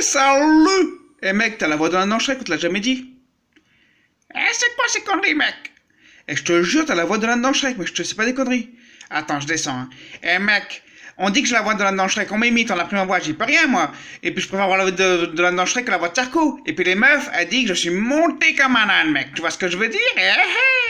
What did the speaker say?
salut Eh mec, t'as la voix de l'un Shrek, on te jamais dit Eh, c'est quoi ces conneries, mec? Eh, je te jure, t'as la voix de l'un dans mais je te sais pas des conneries. Attends, je descends. Hein. Eh mec, on dit que j'ai la voix de l'un dans on m'imite, on a pris ma voix, j'y peux rien, moi. Et puis je préfère avoir la voix de, de l'un que la voix de Charcot. Et puis les meufs, elles disent que je suis monté comme un âne, mec. Tu vois ce que je veux dire? Eh, eh, eh.